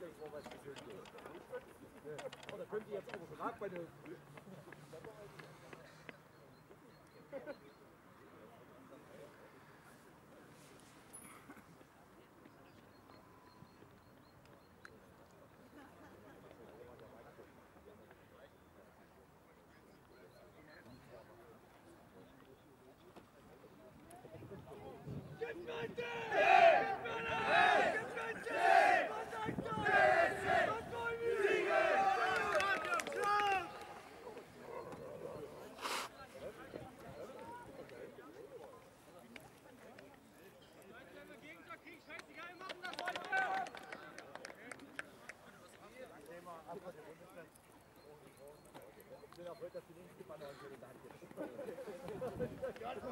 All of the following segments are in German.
Oder könnt ihr jetzt auch Rat bei der Das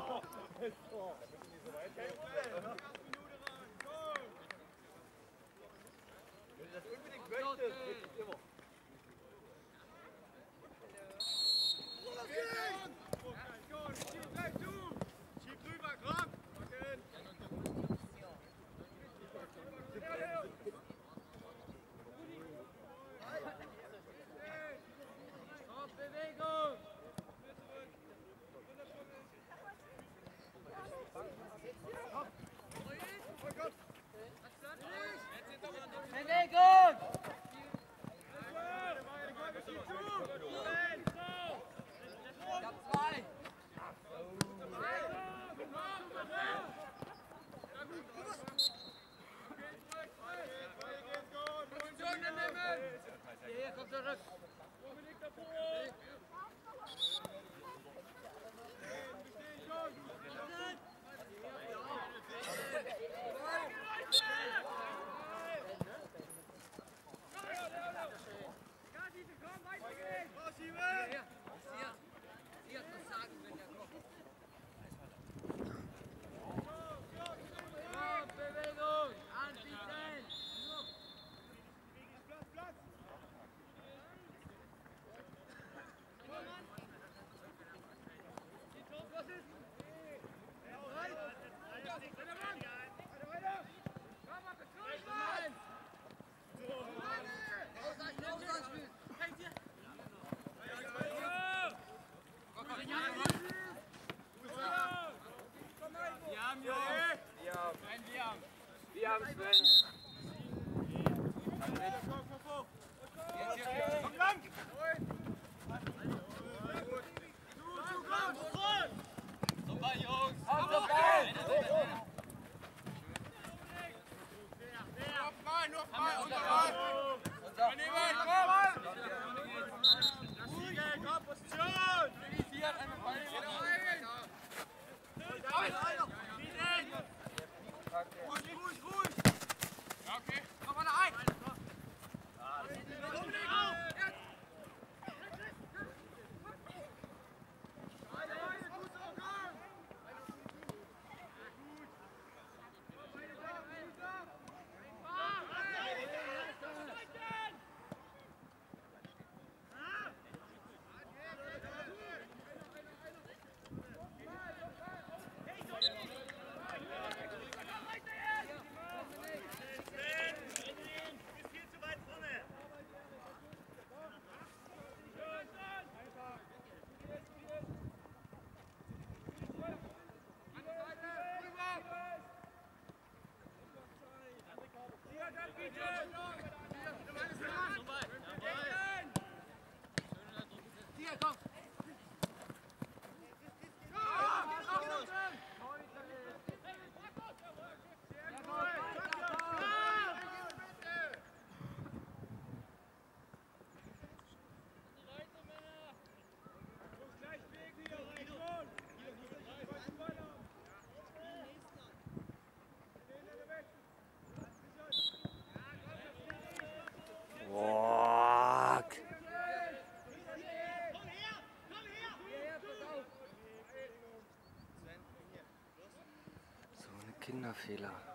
Kinderfehler.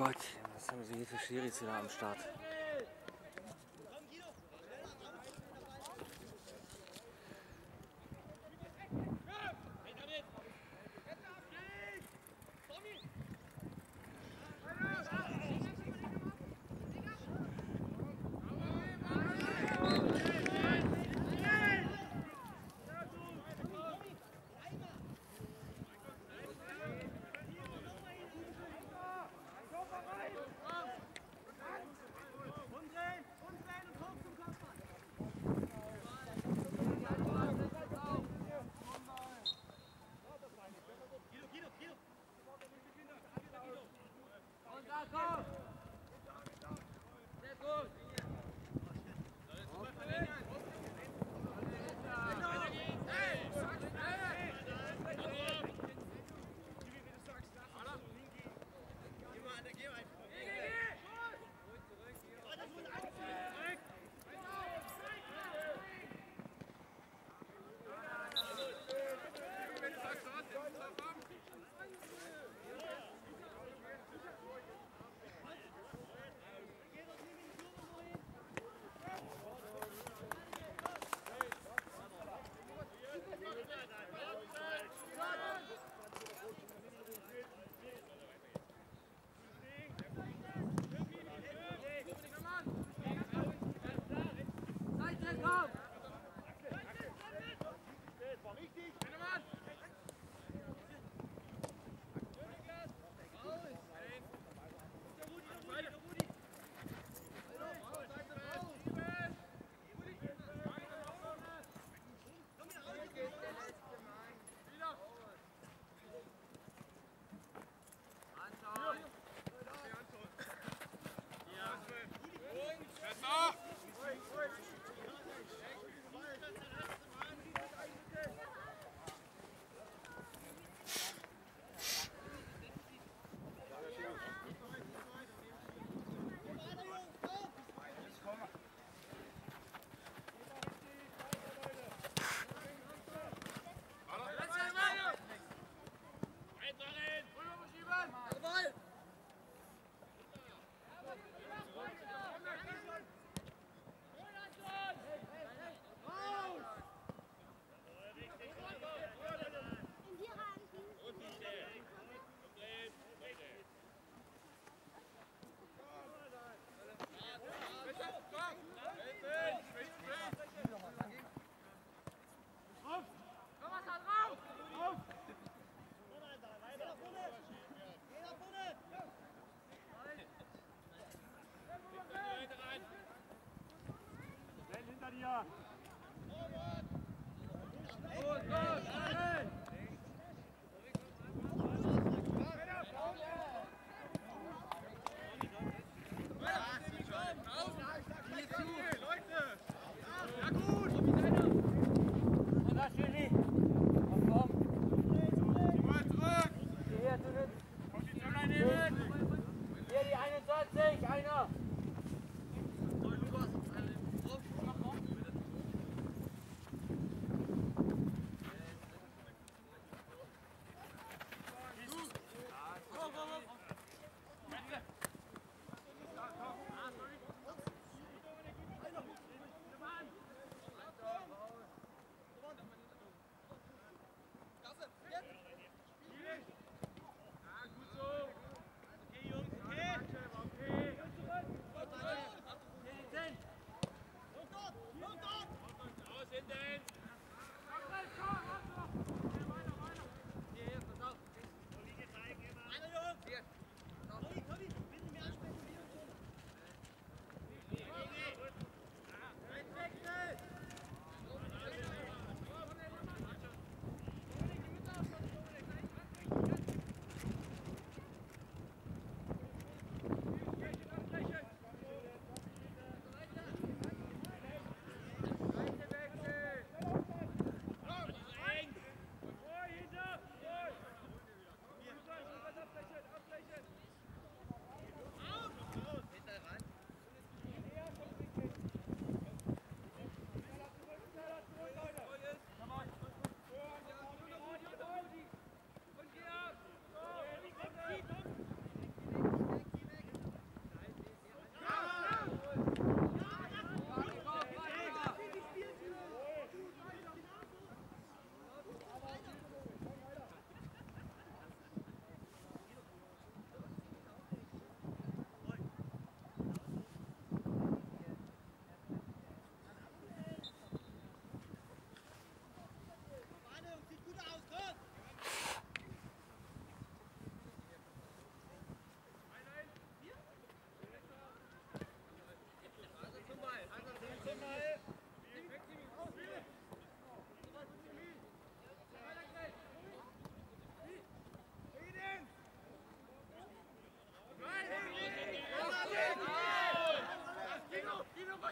Gott, was haben sie hier für Schiris wieder am Start?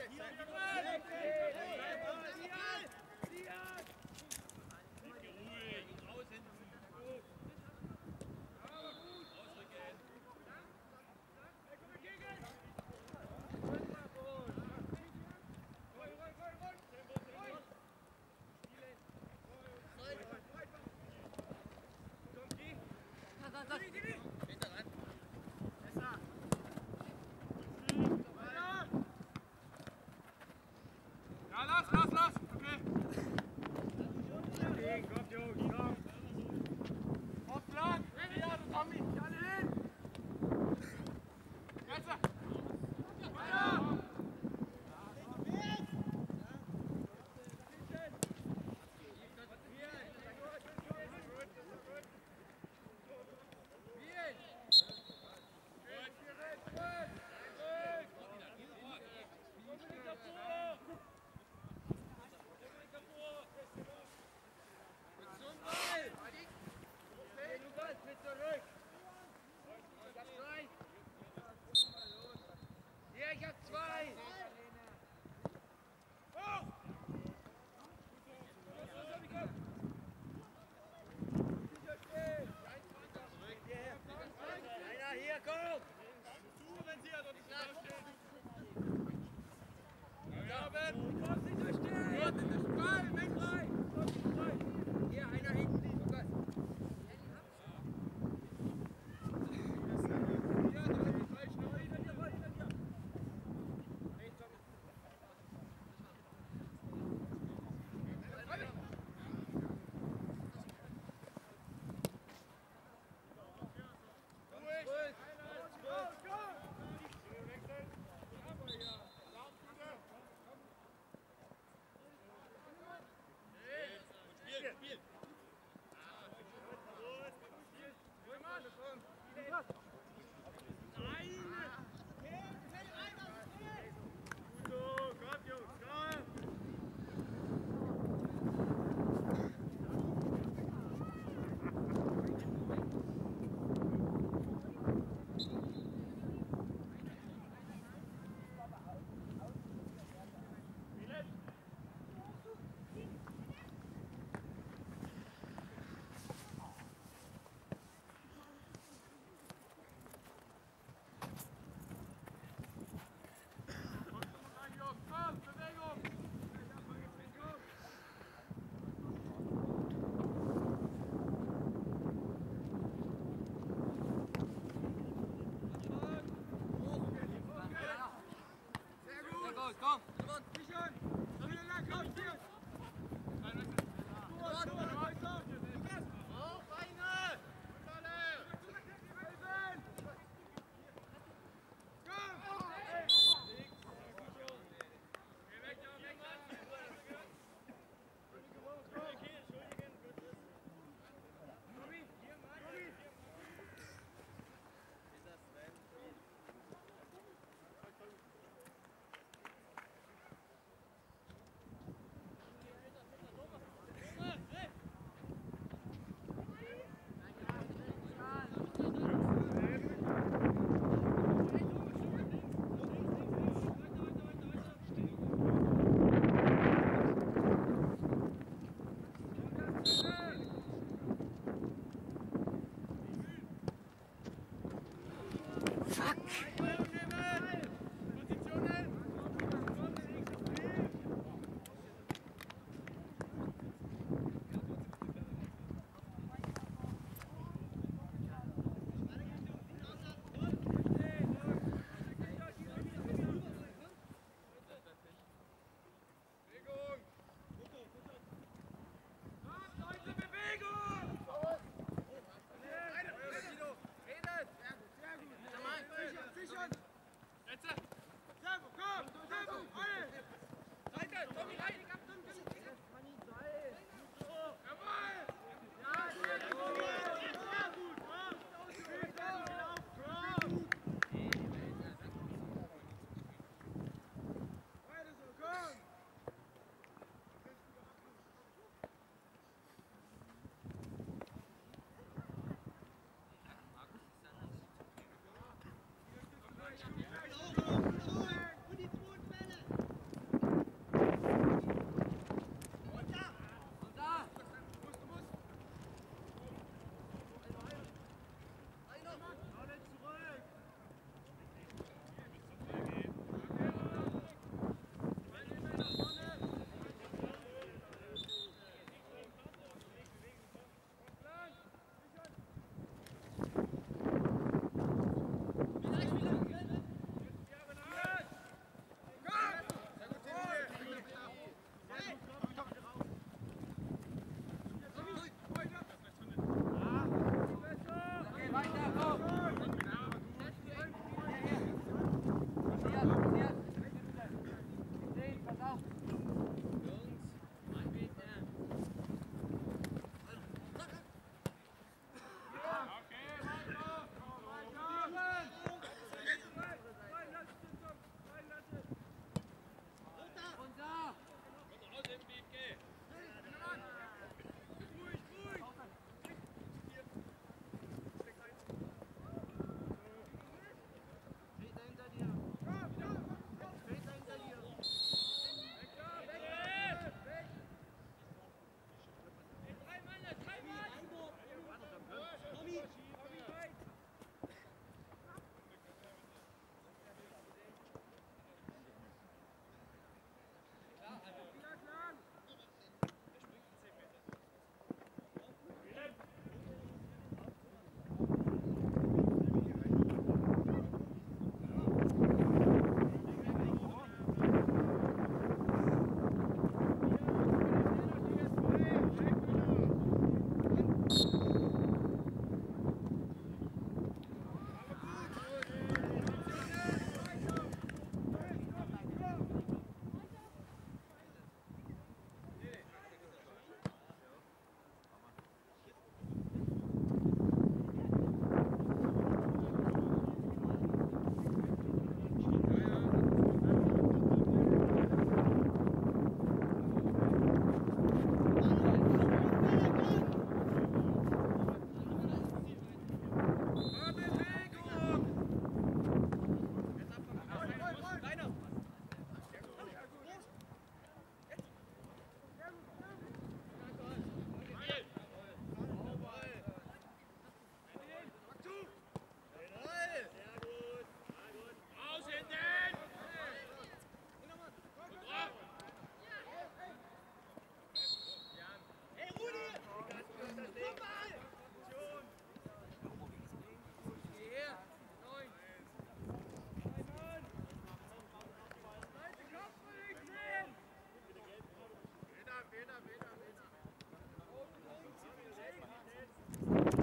set, set.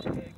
Ein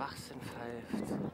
Schwachsinn pfeift.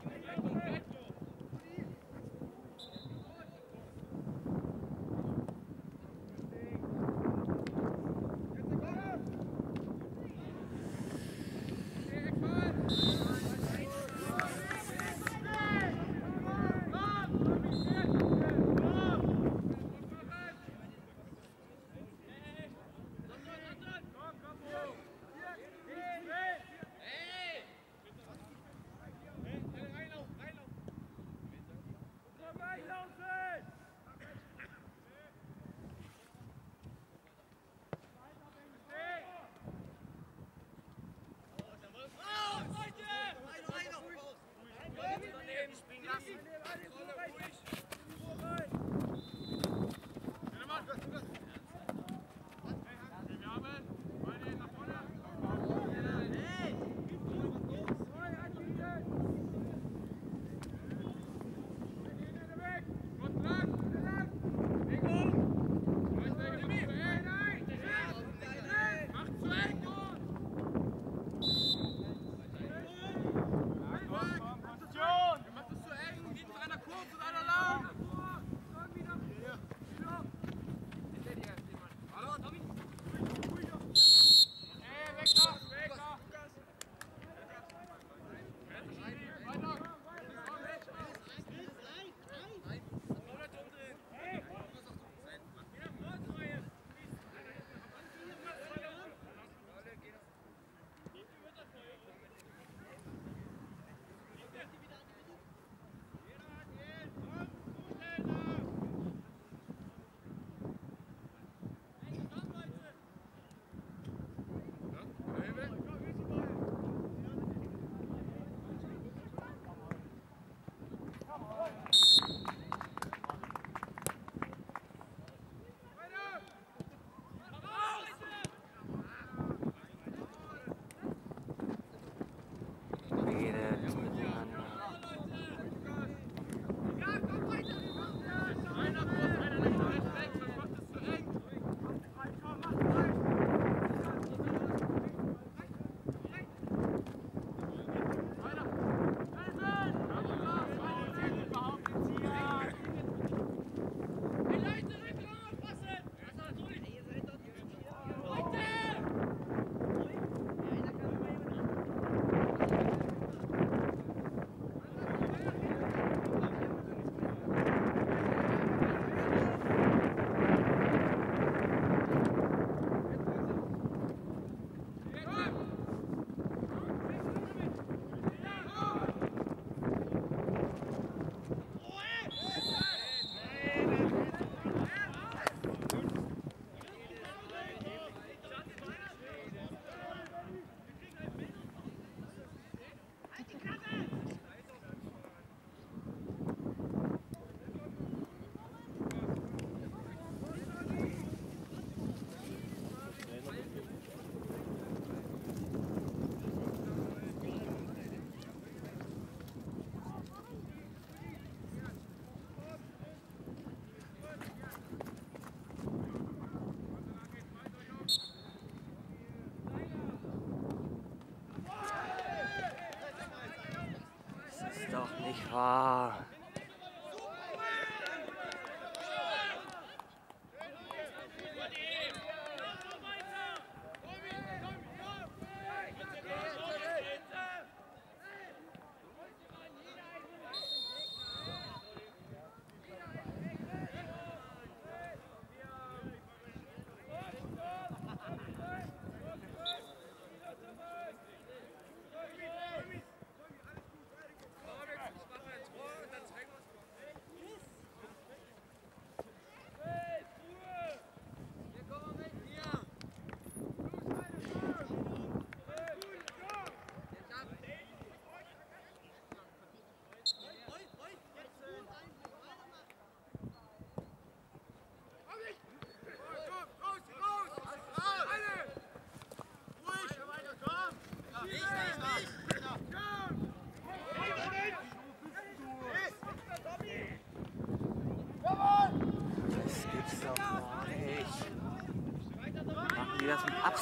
doch nicht wahr.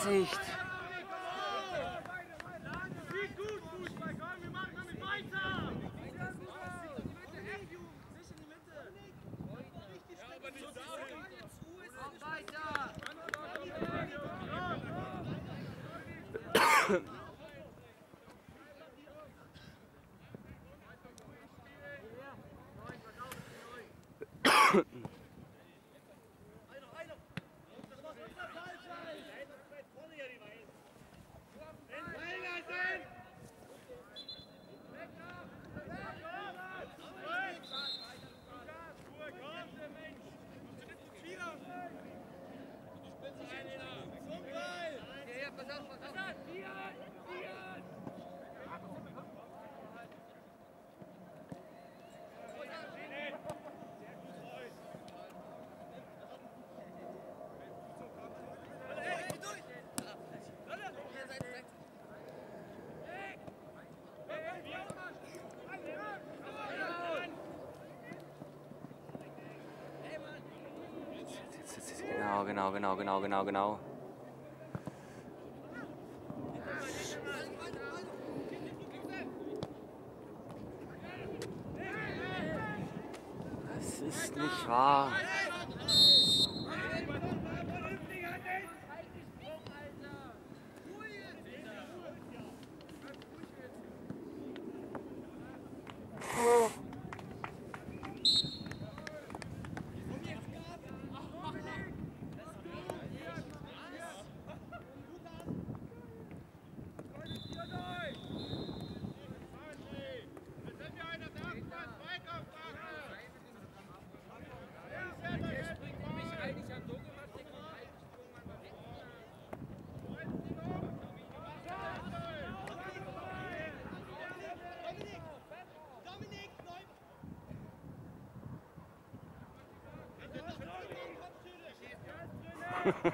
Gesicht. Genau, genau, genau, genau, genau. genau.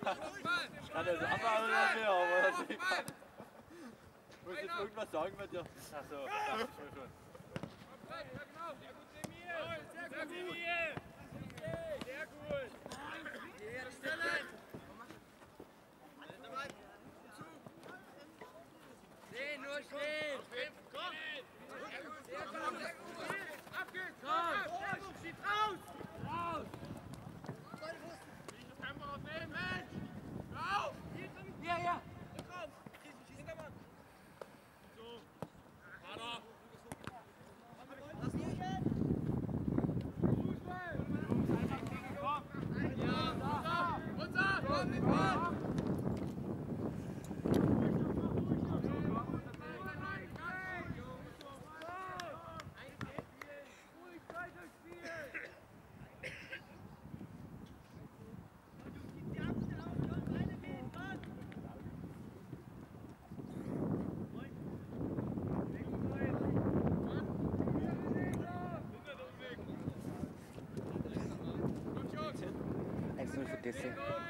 Kann er so abhauen oder mehr, aber ich. Muss jetzt irgendwas sagen mit dir? Achso, ja, schon. Cállate.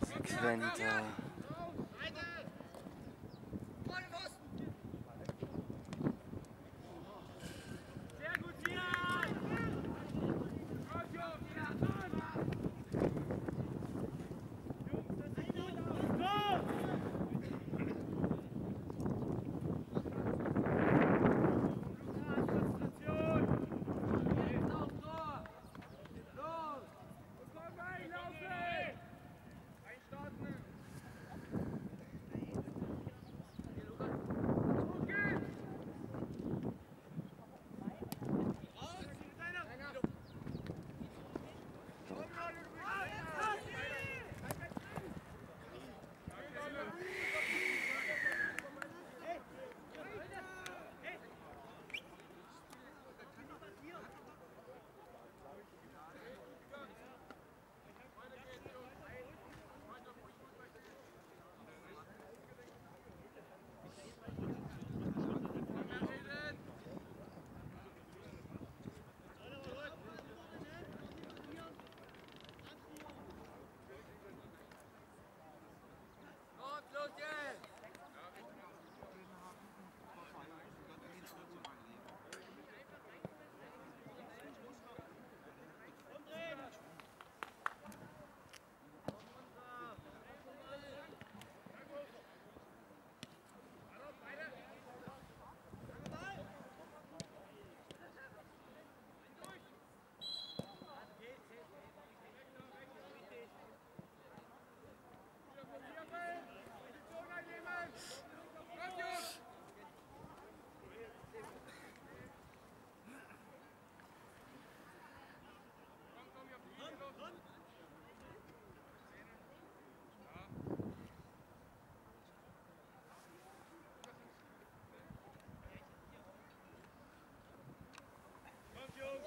Konsequenter. Sehr Jones,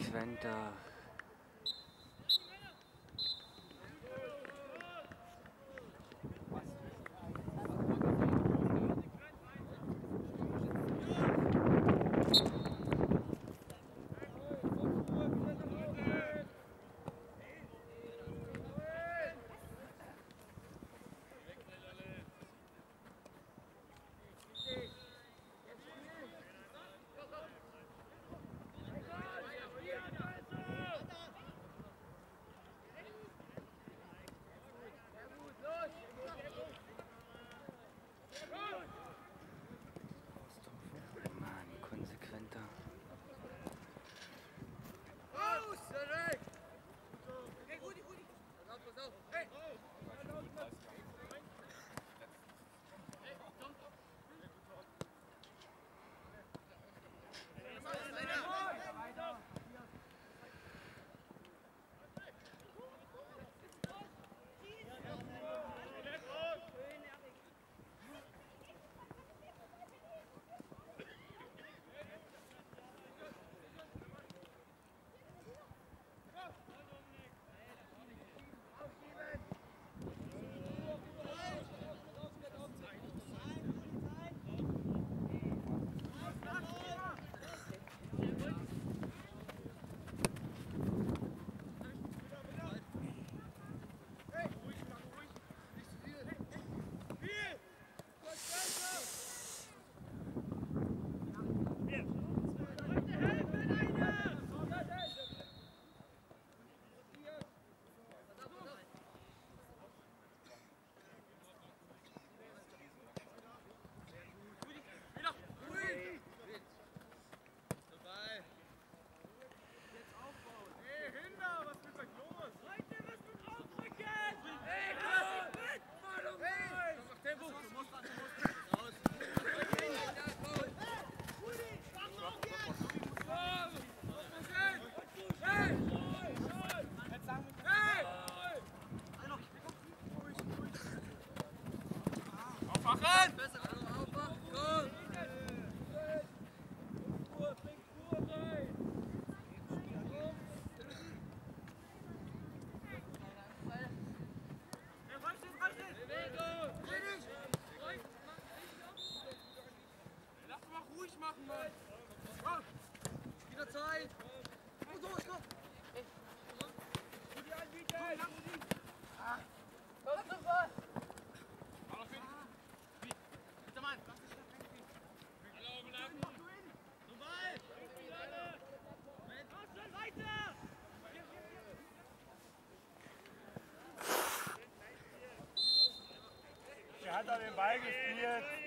konsequenter hat er den Ball gespielt.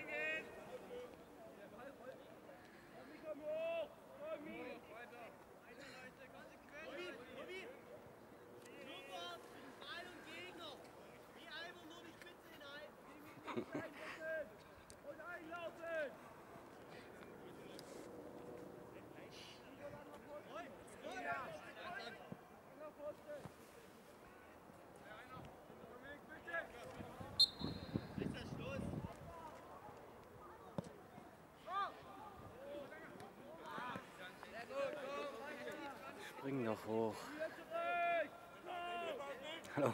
Spring noch hoch. Hallo.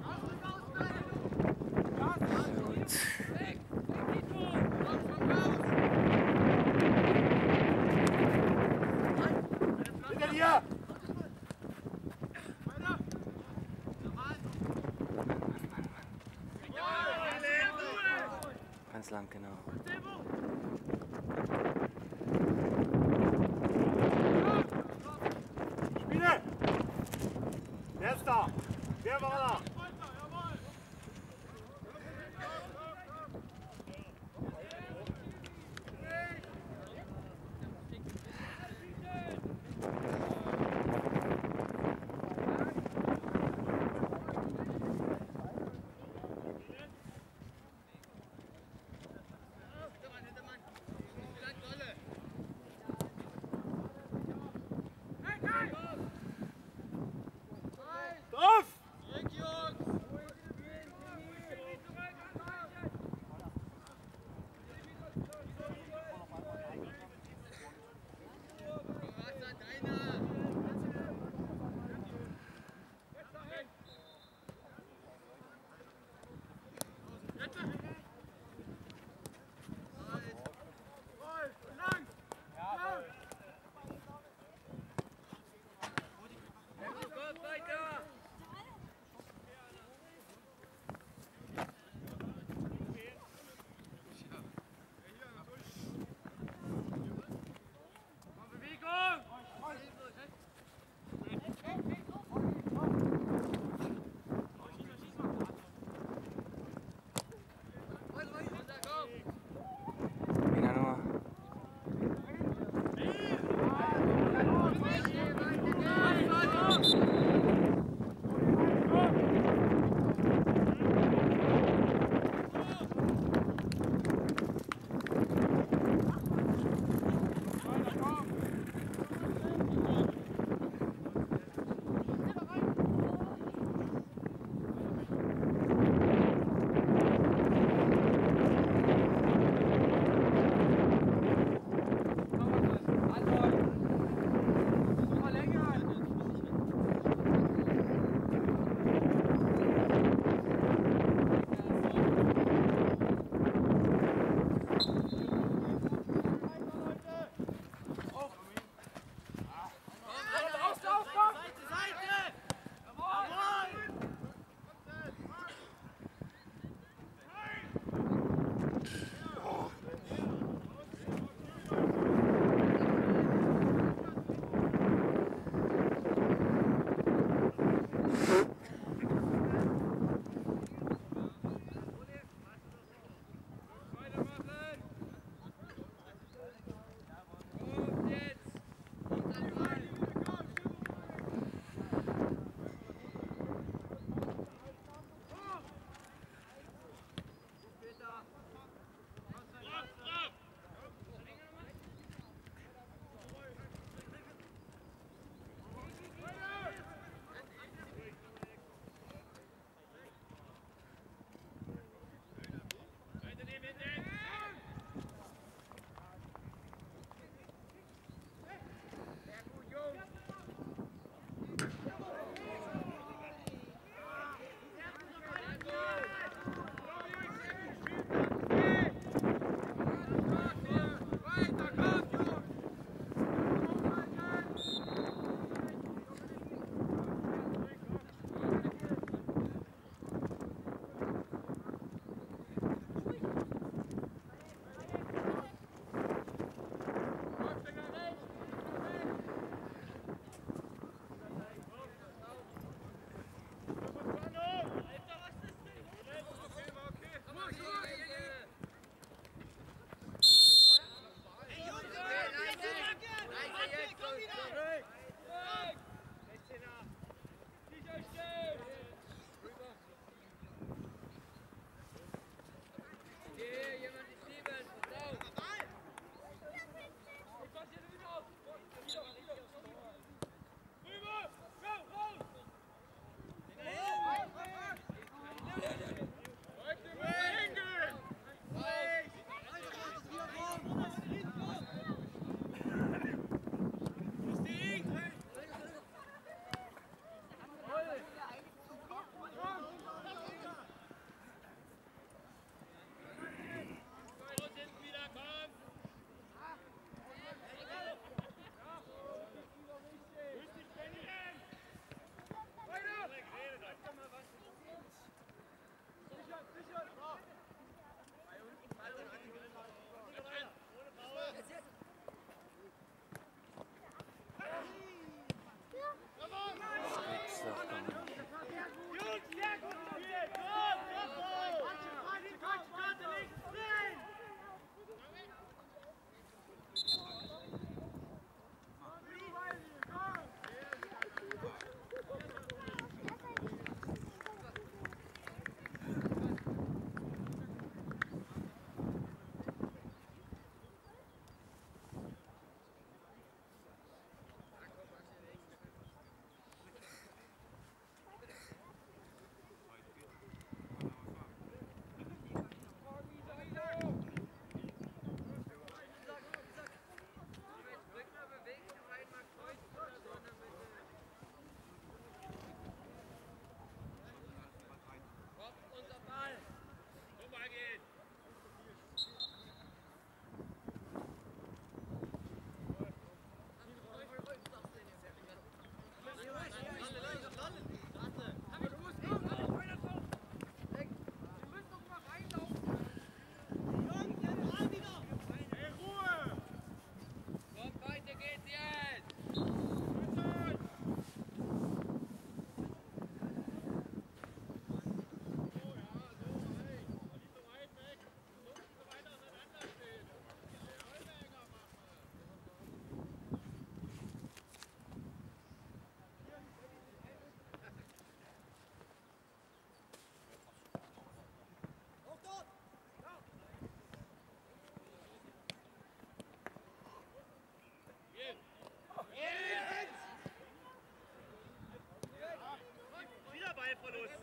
Vámonos.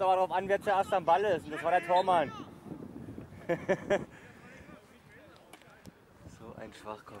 kommt aber darauf an, wer zuerst am Ball ist. Und das war der Tormann. so ein Schwachkopf.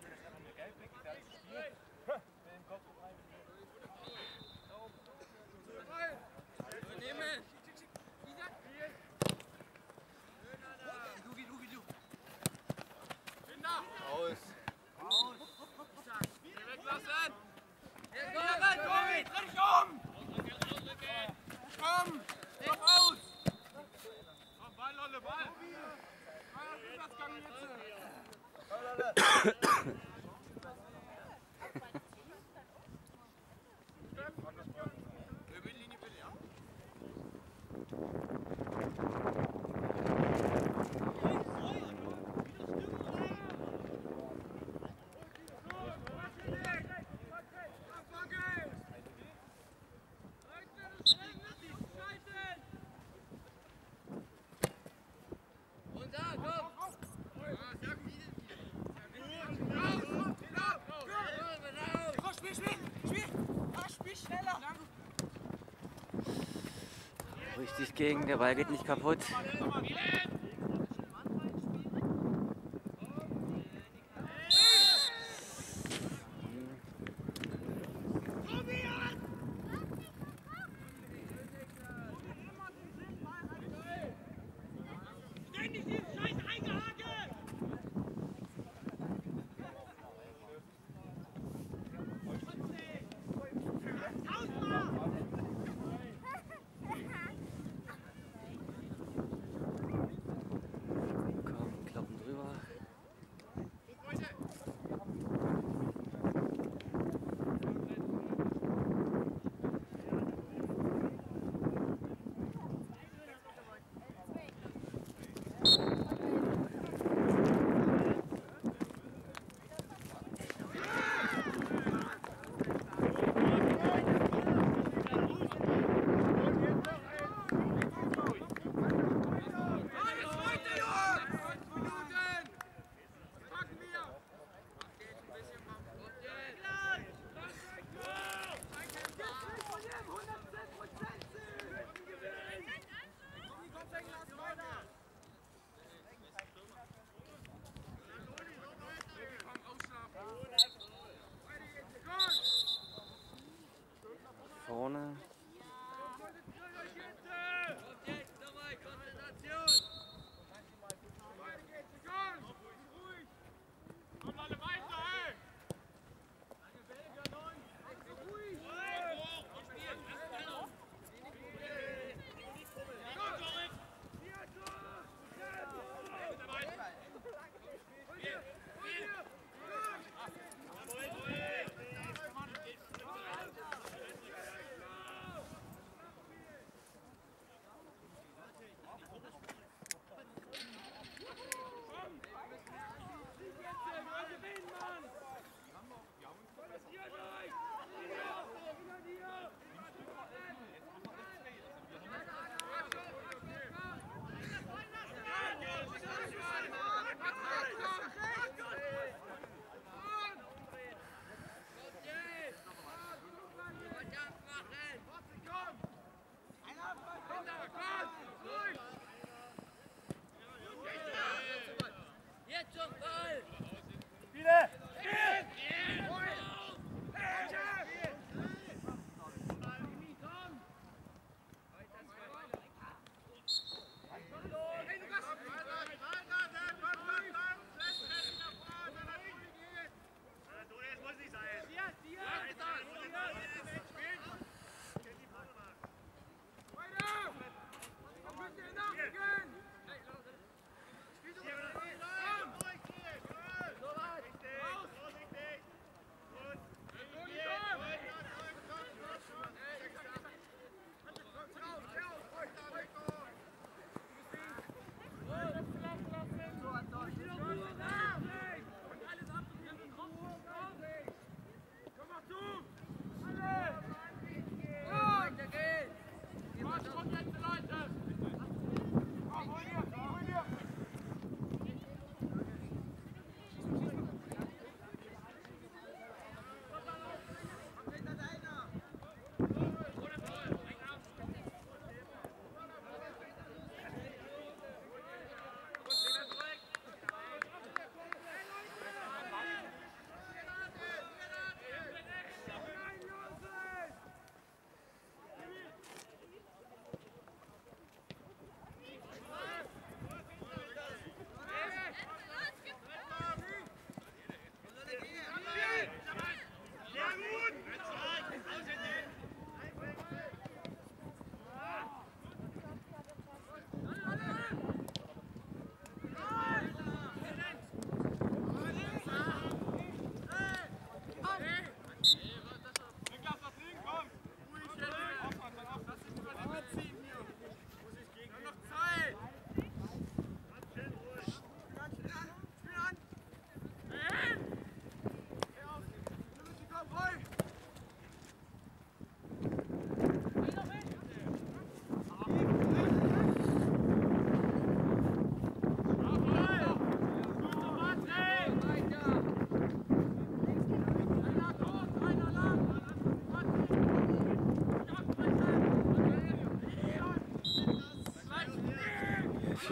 Richtig gegen, der Ball geht nicht kaputt.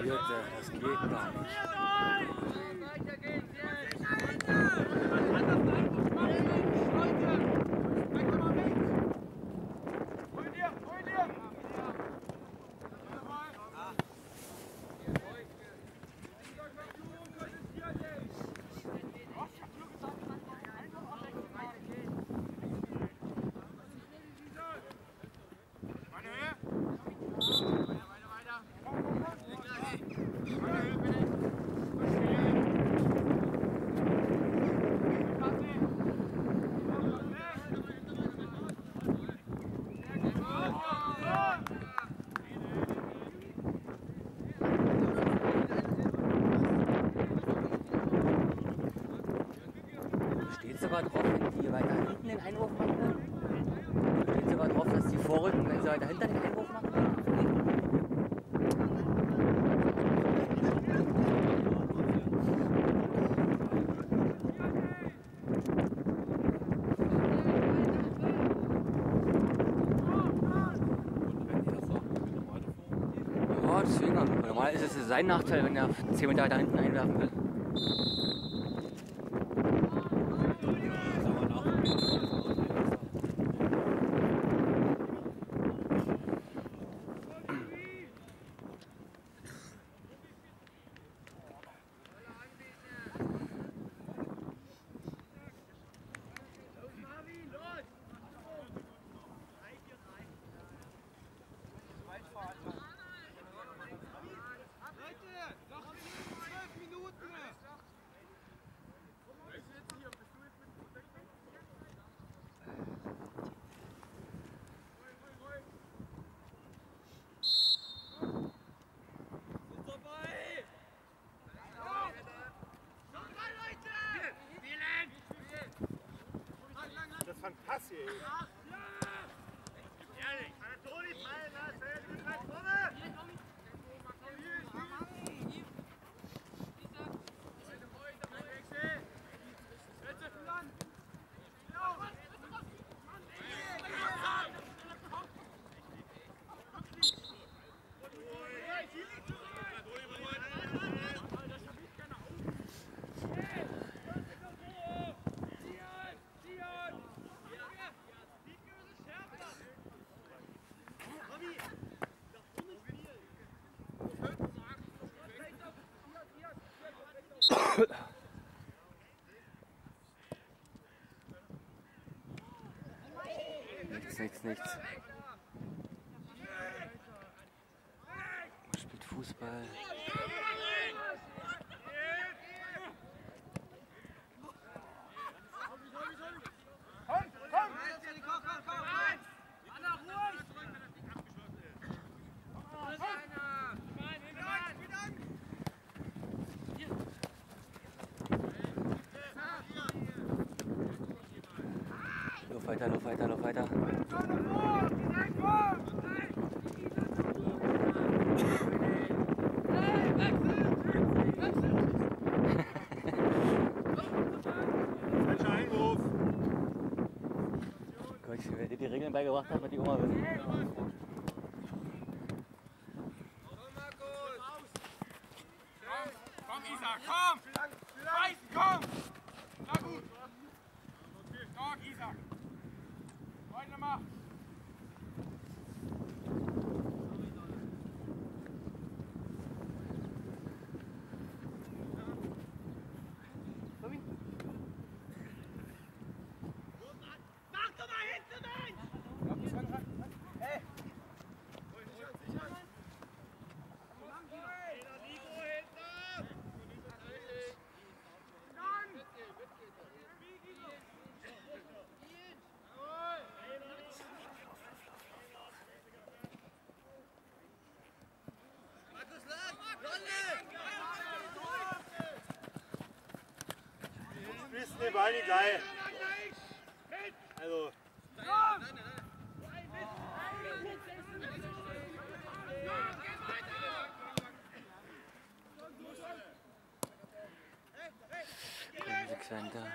Vierte, das geht gar nicht. Weiter geht's jetzt. Anders Einwurf machen, Leute! Weg mal weg! Hol dir, hol dir! Steht sogar drauf, wenn die weiter hinten den Einwurf machen. Steht sogar drauf, dass die vorrücken, wenn sie weiter hinter den Einwurf machen. Ja, deswegen. Normal ist es sein Nachteil, wenn er 10 Meter weiter hinten einwerfen will. Leute, noch 12 Minuten! Das ist fantastisch. Nichts, nichts. Man spielt Fußball. Lauf weiter, lauf weiter, lauf weiter. Gott, wer dir die Regeln beigebracht hat, wird die Oma wissen. Spielst du den Ball nicht gleich. Also, Sechs Center.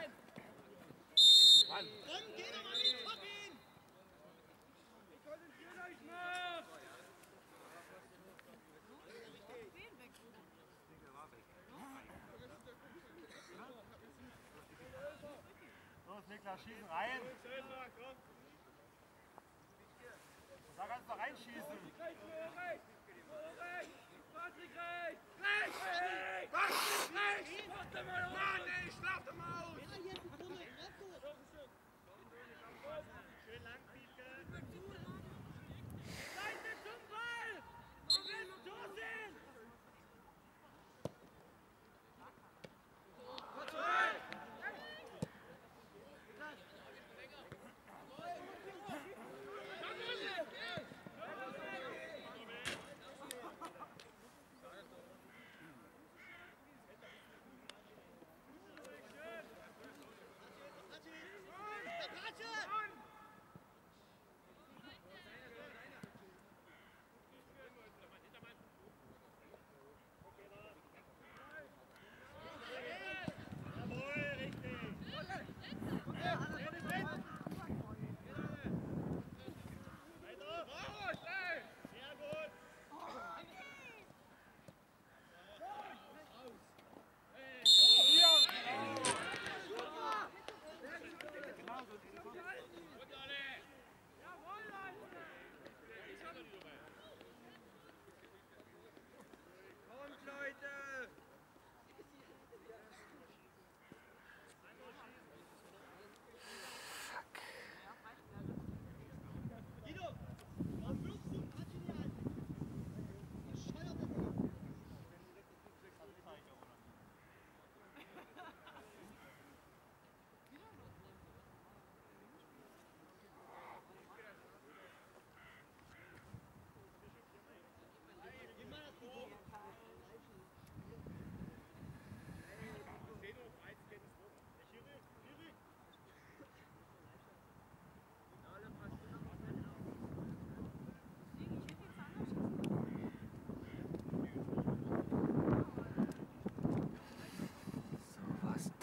Niklas, schießen rein. Da kannst du reinschießen.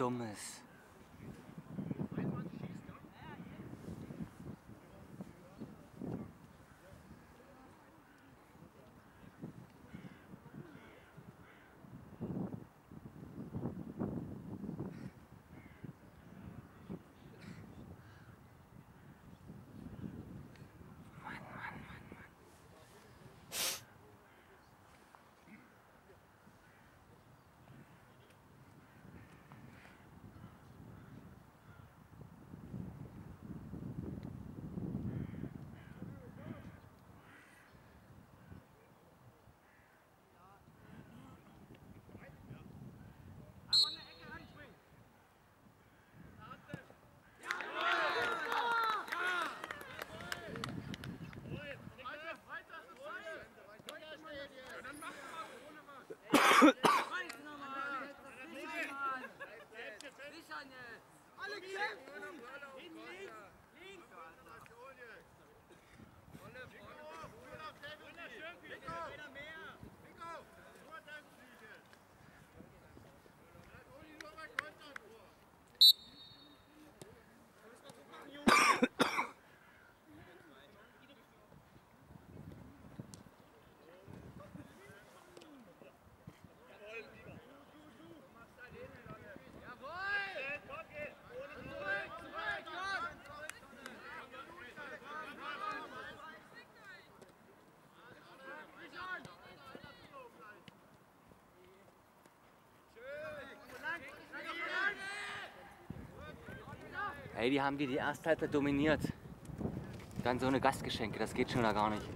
Dummes. Hey, die haben die die erste Halbzeit dominiert. Dann so eine Gastgeschenke, das geht schon da gar nicht.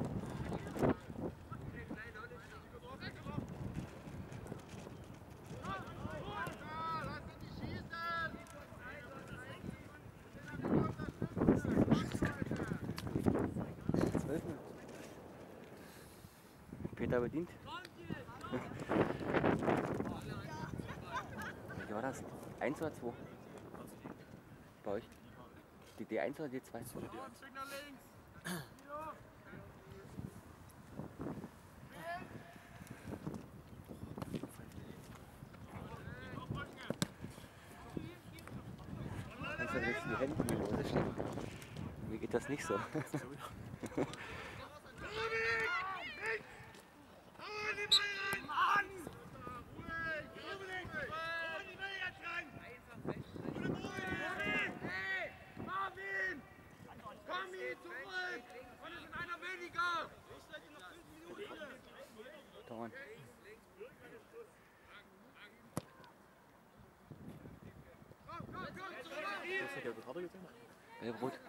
Peter bedient. Welche war das? Eins oder zwei? Die D1 oder D2? Stück nach links. Kannst du jetzt die Hände in die Hose stecken? Mir geht das nicht so. Ja, dat had ik het in. Heel goed.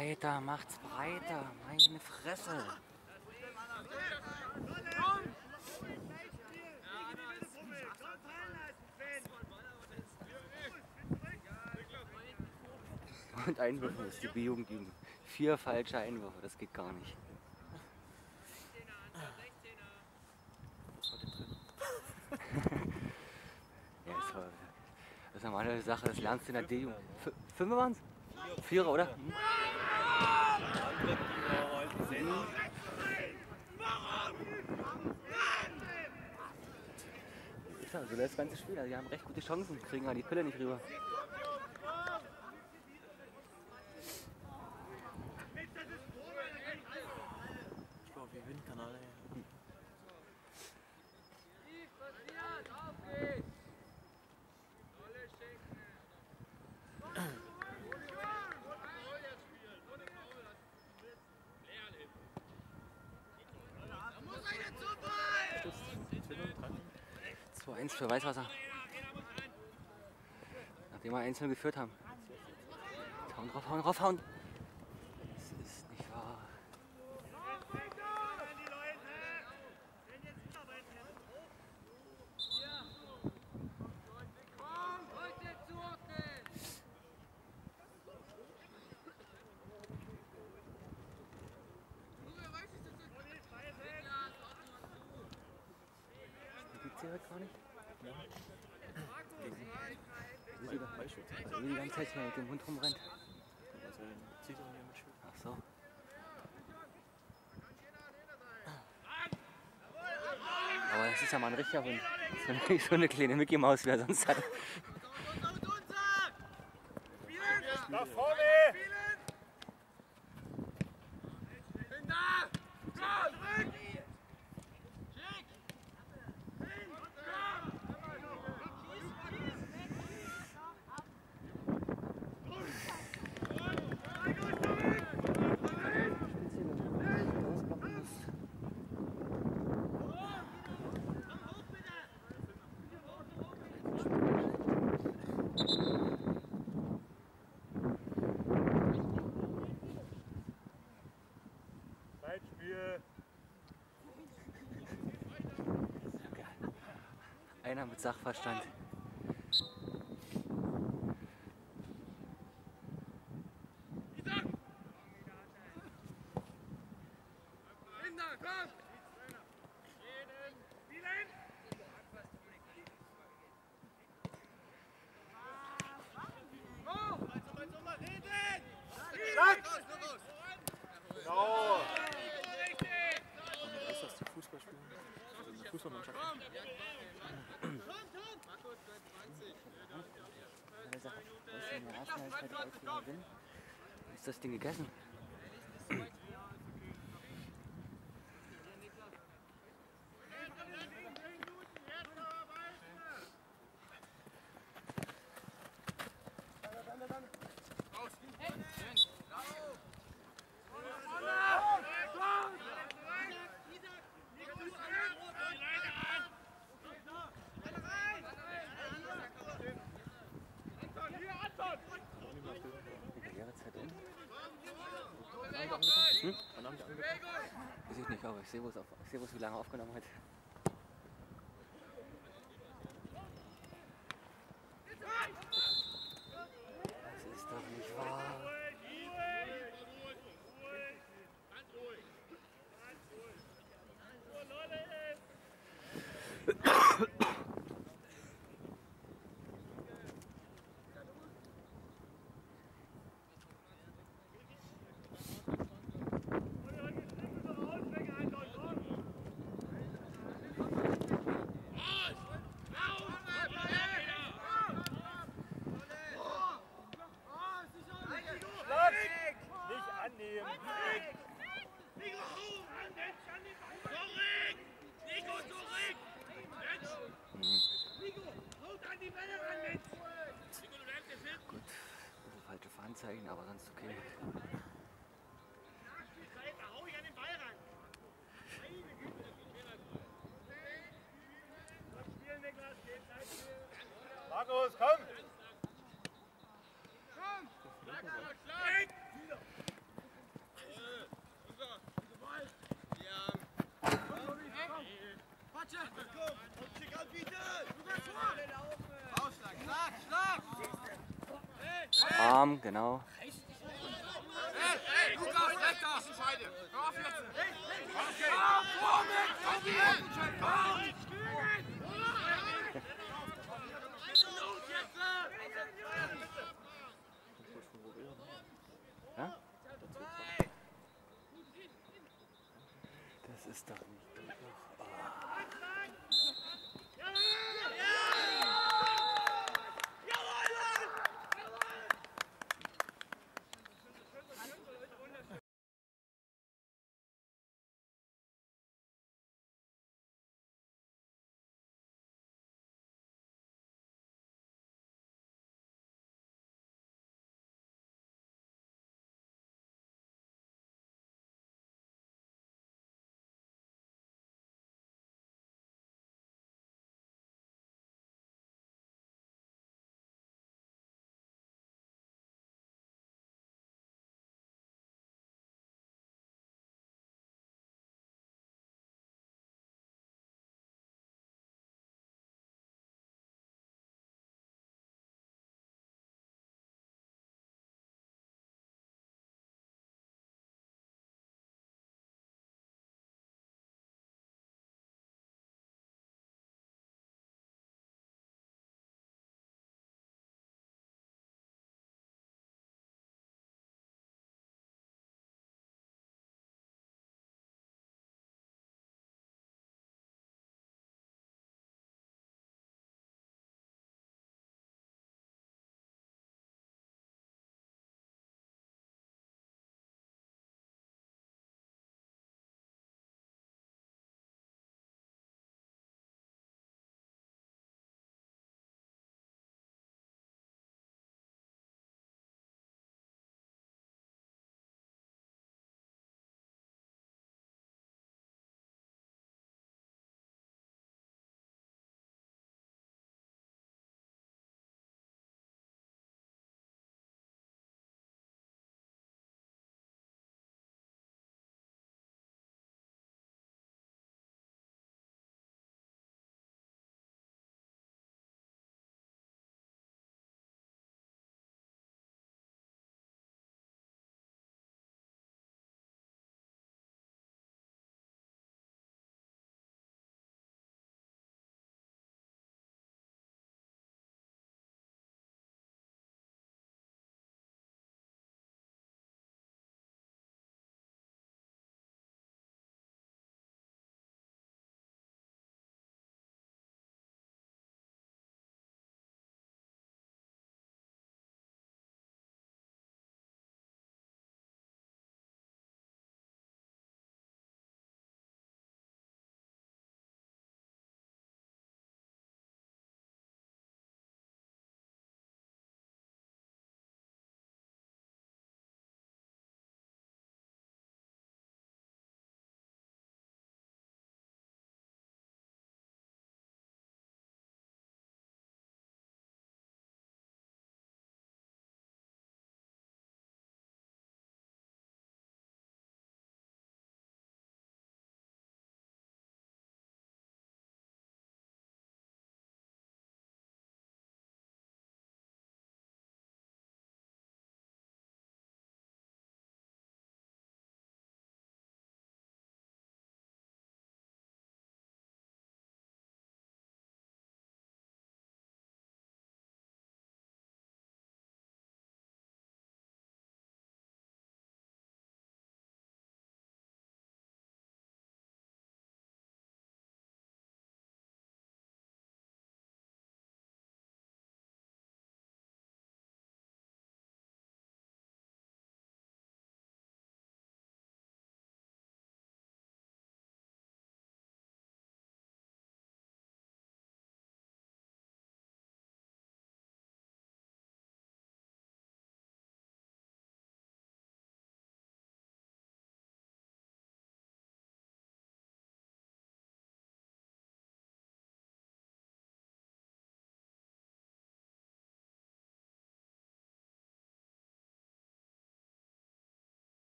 Breiter, macht's breiter. Meine Fresse. Und Einwürfe ist die B-Jugend vier falsche Einwürfe. Das geht gar nicht. Ja, das war das ist eine Sache, das lernst du in der D-Jugend. F- Fünfe waren's? Vierer, oder? Andere, die wir heute sehen. Ja, so läuft das ganze Spiel. Also die haben recht gute Chancen, kriegen aber die Pille nicht rüber. Ich glaube, wir gewinnen Kanal. ey. Stutz, 2-1 für Weißwasser. Nachdem wir einzeln geführt haben. Hauen drauf, hauen drauf, hauen. Das ist nicht wahr. Gibt's hier heute gar nicht? Wie die, ganze Zeit mit dem Hund rumrennt. Also, er. Ach so. Aber das ist ja mal ein richtiger Hund. So eine, so eine kleine Mickey Maus, wie er sonst hat. Nach vorne! Bin da! Komm, zurück! Schick! Zeitspiel! Einer mit Sachverstand. Kinder, komm! Spielen! Genau! Und weißt du, dass die Fußball spielen? Also eine Fußballmannschaft. Eine Sache. Weißt du, in der ersten Halbzeit als wir gewinnen, ist das Ding gegessen. Die Karrierezeit um. Hm? Wann haben die angefangen? Weiß es auf, es wie lange aufgenommen hat. Anzeigen, aber sonst okay. Markus, komm! Schlag, schlag! Arm, genau. Hey, Lukas, rechter! Scheide! Hör auf jetzt! Okay! Vorwärts! Komm hier! Komm!